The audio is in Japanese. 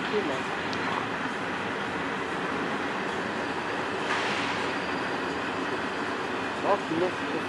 humans. Of mischief.